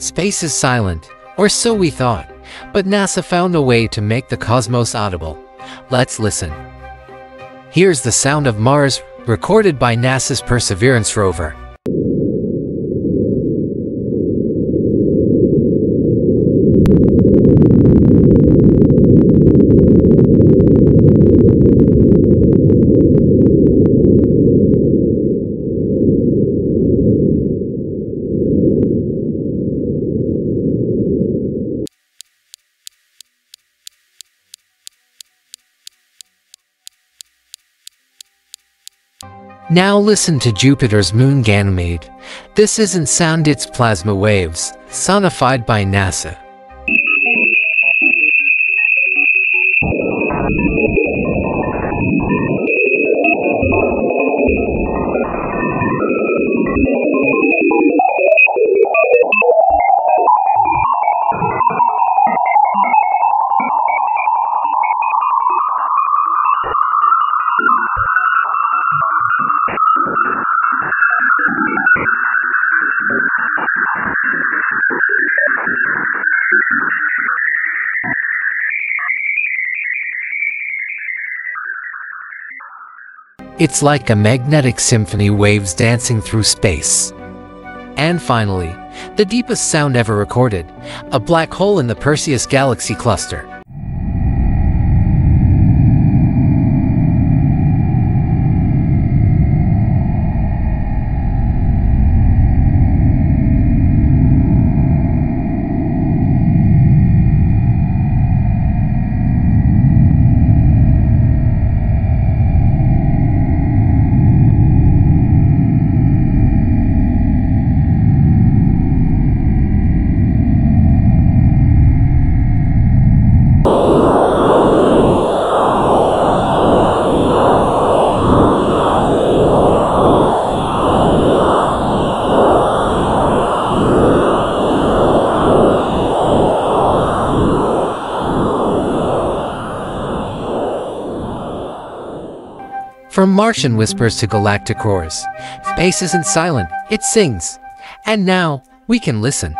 Space is silent, or so we thought, but NASA found a way to make the cosmos audible. Let's listen. Here's the sound of Mars, recorded by NASA's Perseverance rover. Now listen to Jupiter's moon Ganymede. This isn't sound, it's plasma waves, sonified by NASA. It's like a magnetic symphony waves dancing through space. And finally, the deepest sound ever recorded, a black hole in the Perseus galaxy cluster. From Martian whispers to galactic roars, space isn't silent, it sings. And now, we can listen.